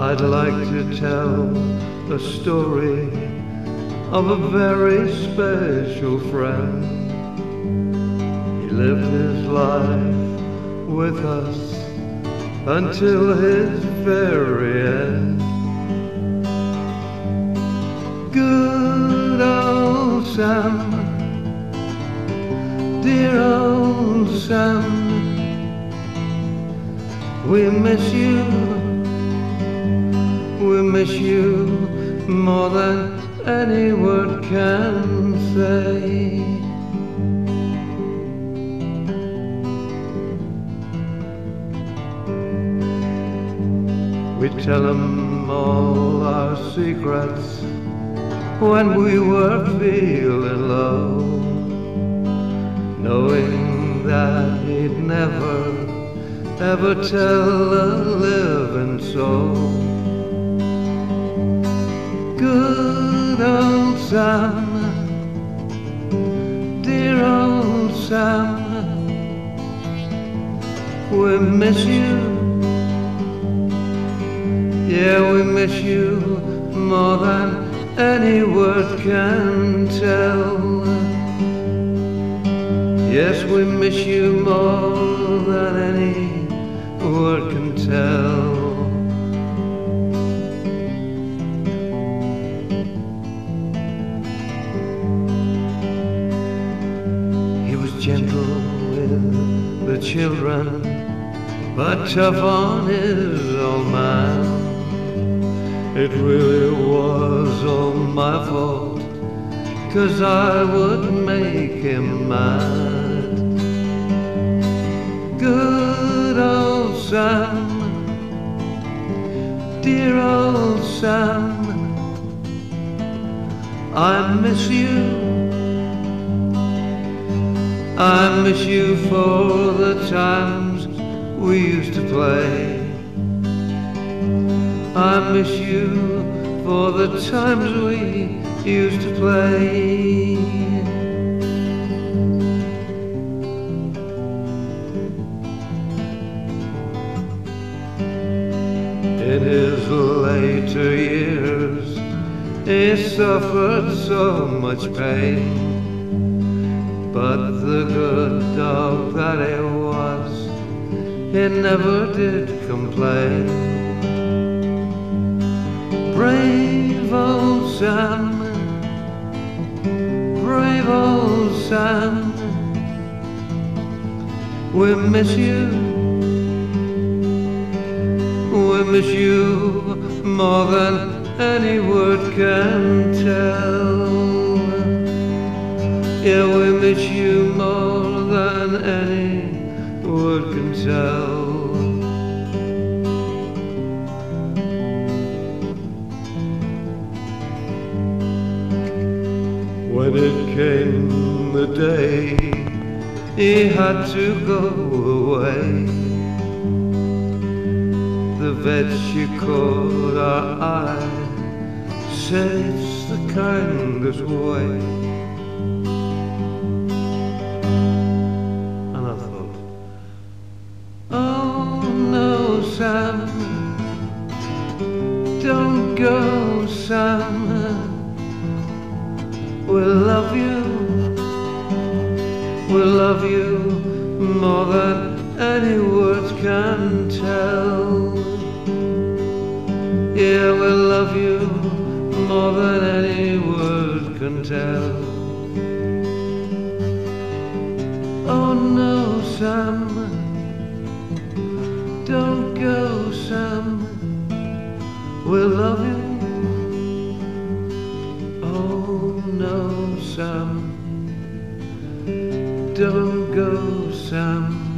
I'd like to tell a story of a very special friend. He lived his life with us until his very end. Good old Sam, dear old Sam, we miss you, miss you more than any word can say. We tell them all our secrets when we were feeling low, knowing that he'd never, ever tell a living soul. Old Sam, dear old Sam, we miss you. Yeah, we miss you more than any word can tell. Yes, we miss you more than any word can tell. Gentle with the children, but tough on his old man. It really was all my fault, cause I would make him mad. Good old Sam, dear old Sam, I miss you. I miss you for the times we used to play. I miss you for the times we used to play. In his later years, he suffered so much pain. But the good dog that he was, he never did complain. Brave old Sam, brave old Sam, we miss you. We miss you more than any word can tell. Yeah, we miss you more than any word can tell. When it came the day he had to go away, the vet she caught our eye said it's the kindest way. Go, Sam. We'll love you, we'll love you more than any words can tell. Yeah, we'll love you more than any word can tell. Oh no, Sam, We'll love you. Oh no, Sam, don't go, Sam.